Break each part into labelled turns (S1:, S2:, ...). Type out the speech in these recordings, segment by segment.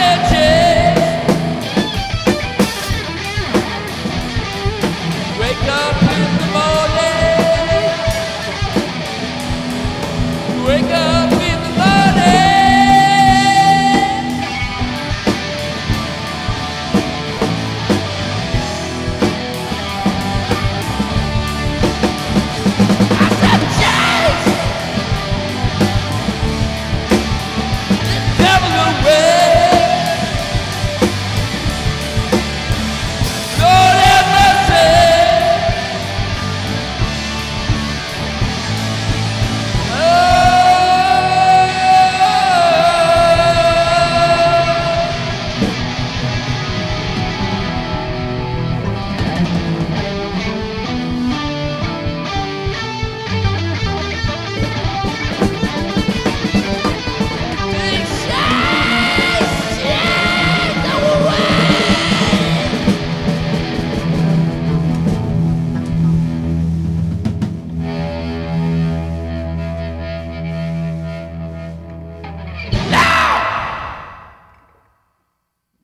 S1: message.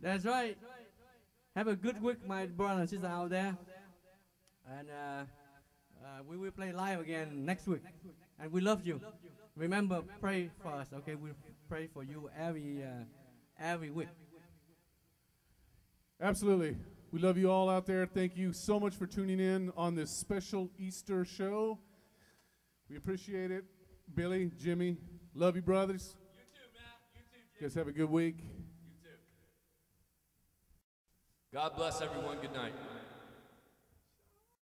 S1: That's right. Have a good week, my brother and sister out there. And uh, uh, we will play live again next week. And we love you. Remember, pray for us, okay? We pray for you every uh, every week.
S2: Absolutely. We love you all out there. Thank you so much for tuning in on this special Easter show. We appreciate it. Billy, Jimmy, love you, brothers.
S3: You too, Matt. You too, Jim.
S2: Guys, have a good week.
S3: God bless everyone. Good night.